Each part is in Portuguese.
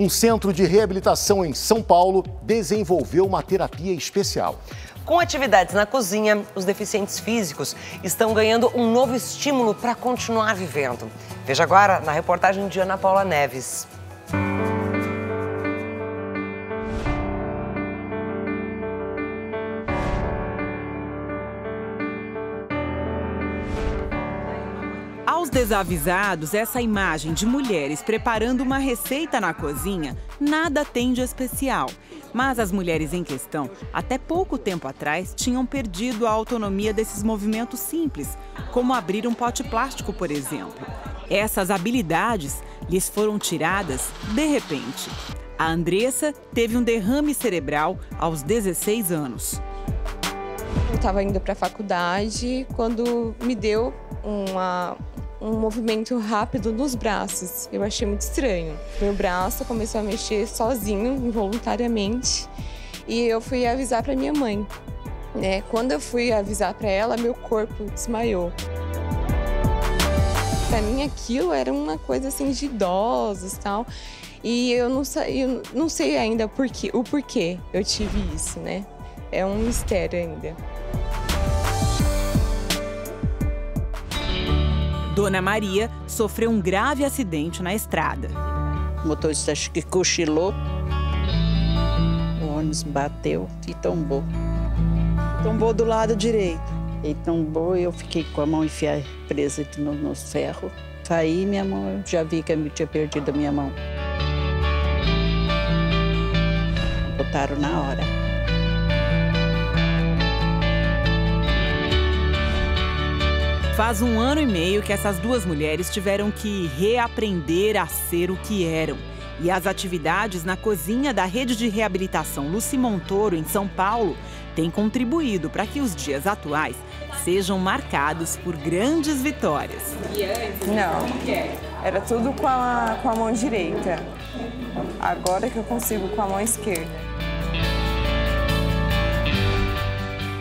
Um centro de reabilitação em São Paulo desenvolveu uma terapia especial. Com atividades na cozinha, os deficientes físicos estão ganhando um novo estímulo para continuar vivendo. Veja agora na reportagem de Ana Paula Neves. Desavisados, essa imagem de mulheres preparando uma receita na cozinha nada tem de especial. Mas as mulheres em questão, até pouco tempo atrás, tinham perdido a autonomia desses movimentos simples, como abrir um pote plástico, por exemplo. Essas habilidades lhes foram tiradas de repente. A Andressa teve um derrame cerebral aos 16 anos. Eu estava indo para a faculdade quando me deu uma, um movimento rápido nos braços. Eu achei muito estranho. Meu braço começou a mexer sozinho, involuntariamente, e eu fui avisar para minha mãe. Né? Quando eu fui avisar para ela, meu corpo desmaiou. Para mim aquilo era uma coisa assim de idosos, tal. E eu não, eu não sei ainda por quê, o porquê eu tive isso, né? É um mistério ainda. Dona Maria sofreu um grave acidente na estrada. O motorista que cochilou. O ônibus bateu e tombou. Tombou do lado direito. E tombou e eu fiquei com a mão enfiada presa no, nos ferros. Saí minha mão, já vi que eu tinha perdido a minha mão. Botaram na hora. Faz um ano e meio que essas duas mulheres tiveram que reaprender a ser o que eram. E as atividades na cozinha da rede de reabilitação Luci Montoro, em São Paulo, têm contribuído para que os dias atuais sejam marcados por grandes vitórias. Não, era tudo com a, com a mão direita. Agora que eu consigo com a mão esquerda.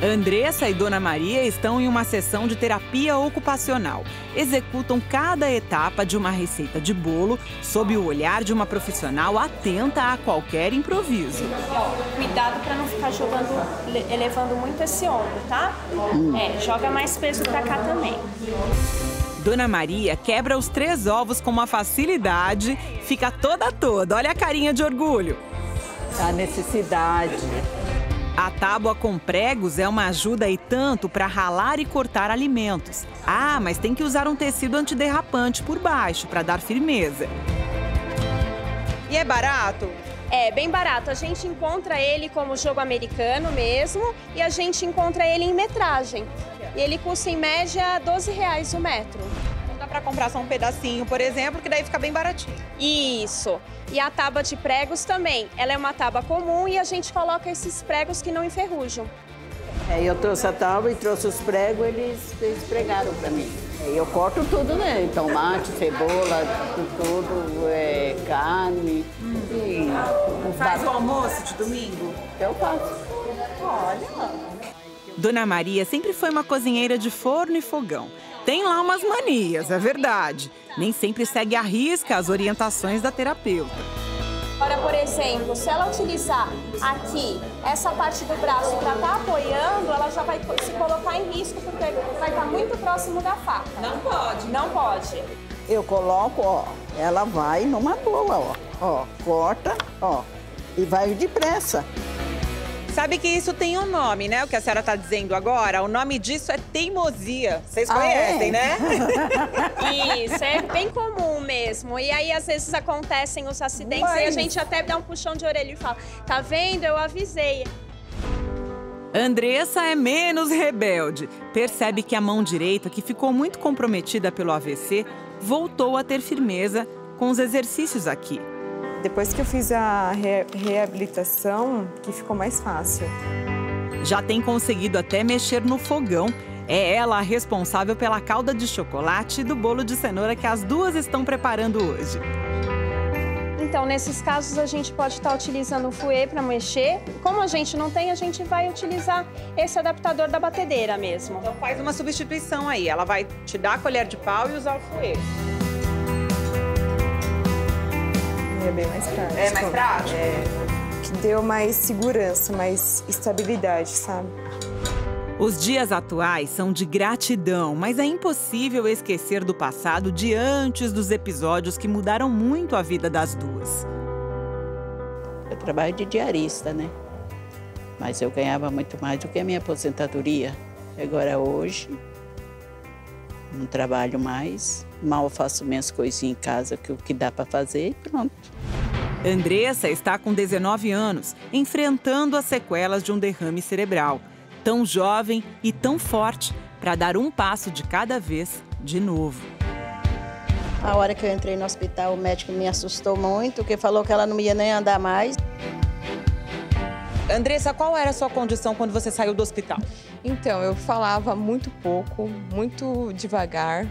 Andressa e Dona Maria estão em uma sessão de terapia ocupacional. Executam cada etapa de uma receita de bolo sob o olhar de uma profissional atenta a qualquer improviso. Cuidado para não ficar jogando, elevando muito esse ombro, tá? É, joga mais peso para cá também. Dona Maria quebra os três ovos com uma facilidade, fica toda toda. Olha a carinha de orgulho. A necessidade. A tábua com pregos é uma ajuda e tanto para ralar e cortar alimentos. Ah, mas tem que usar um tecido antiderrapante por baixo para dar firmeza. E é barato? É bem barato. A gente encontra ele como jogo americano mesmo e a gente encontra ele em metragem. E ele custa em média 12 reais o metro. Para comprar só um pedacinho, por exemplo, que daí fica bem baratinho. Isso. E a tábua de pregos também. Ela é uma tábua comum e a gente coloca esses pregos que não enferrujam. É, eu trouxe a tábua e trouxe os pregos, eles, eles pregaram para mim. E eu corto tudo, né? Tomate, cebola, tudo, é, carne. Hum. E, Faz o almoço de domingo? Eu faço. Olha. Dona Maria sempre foi uma cozinheira de forno e fogão. Tem lá umas manias, é verdade. Nem sempre segue à risca as orientações da terapeuta. Agora, por exemplo, se ela utilizar aqui essa parte do braço para estar tá apoiando, ela já vai se colocar em risco porque vai estar tá muito próximo da faca. Não pode. Não pode. Eu coloco, ó, ela vai numa boa, ó, ó, corta, ó, e vai depressa. Sabe que isso tem um nome, né? O que a senhora está dizendo agora? O nome disso é teimosia. Vocês conhecem, ah, é? né? Isso, é bem comum mesmo. E aí, às vezes, acontecem os acidentes Mas... e a gente até dá um puxão de orelha e fala: tá vendo? Eu avisei. Andressa é menos rebelde. Percebe que a mão direita, que ficou muito comprometida pelo AVC, voltou a ter firmeza com os exercícios aqui. Depois que eu fiz a re reabilitação, que ficou mais fácil. Já tem conseguido até mexer no fogão. É ela a responsável pela calda de chocolate e do bolo de cenoura que as duas estão preparando hoje. Então, nesses casos, a gente pode estar utilizando o fouet para mexer. Como a gente não tem, a gente vai utilizar esse adaptador da batedeira mesmo. Então, faz uma substituição aí. Ela vai te dar a colher de pau e usar o fouet. É bem mais prático. É mais prático? É. Que deu mais segurança, mais estabilidade, sabe? Os dias atuais são de gratidão, mas é impossível esquecer do passado de antes dos episódios que mudaram muito a vida das duas. Eu trabalho de diarista, né? Mas eu ganhava muito mais do que a minha aposentadoria. Agora hoje não trabalho mais, mal faço minhas coisinhas em casa, que o que dá para fazer e pronto. Andressa está com 19 anos, enfrentando as sequelas de um derrame cerebral tão jovem e tão forte para dar um passo de cada vez de novo. A hora que eu entrei no hospital, o médico me assustou muito, porque falou que ela não ia nem andar mais. Andressa, qual era a sua condição quando você saiu do hospital? Então, eu falava muito pouco, muito devagar,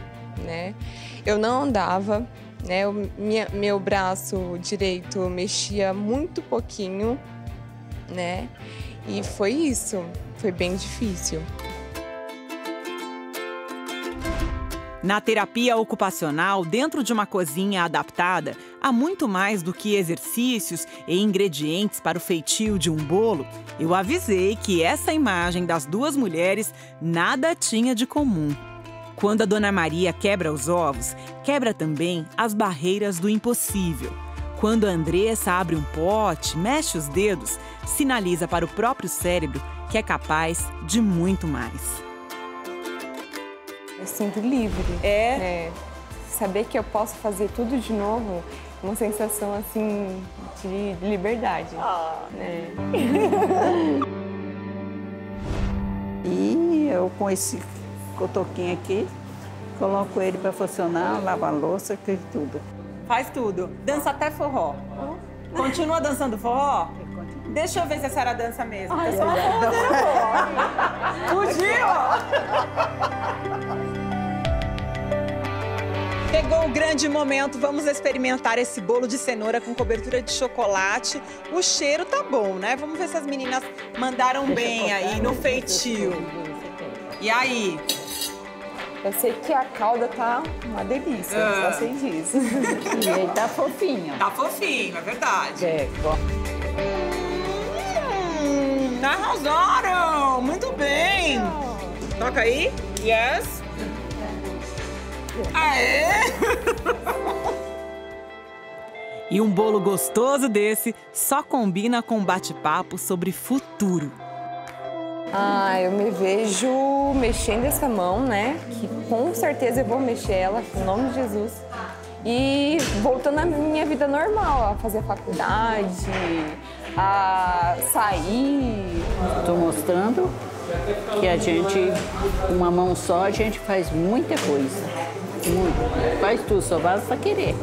né? Eu não andava, né? Eu, minha, meu braço direito mexia muito pouquinho, né? E foi isso. Foi bem difícil. Na terapia ocupacional, dentro de uma cozinha adaptada, há muito mais do que exercícios e ingredientes para o feitio de um bolo. Eu avisei que essa imagem das duas mulheres nada tinha de comum. Quando a Dona Maria quebra os ovos, quebra também as barreiras do impossível. Quando a Andressa abre um pote, mexe os dedos, sinaliza para o próprio cérebro que é capaz de muito mais. Eu sinto livre. É? é. Saber que eu posso fazer tudo de novo, uma sensação assim de liberdade. Ah. Né? e eu com esse cotoquinho aqui, coloco ele para funcionar, lavo a louça, e tudo. Faz tudo. Dança até forró. Continua dançando forró? Deixa eu ver se a senhora dança mesmo. Ai, eu Fugiu! Pegou o grande momento, vamos experimentar esse bolo de cenoura com cobertura de chocolate. O cheiro tá bom, né? Vamos ver se as meninas mandaram bem aí no feitio. E aí? Eu sei que a calda tá uma delícia, ah. só sei disso. E ele tá fofinho. Tá fofinho, é verdade. É, hum, arrasaram! Muito bem! Toca aí. Yes. Aê! E um bolo gostoso desse só combina com um bate-papo sobre futuro. Ah, eu me vejo mexendo essa mão, né? Que com certeza eu vou mexer ela, em nome de Jesus. E voltando à minha vida normal, a fazer faculdade, a sair. Estou mostrando que a gente, uma mão só, a gente faz muita coisa. Faz tudo, só basta querer.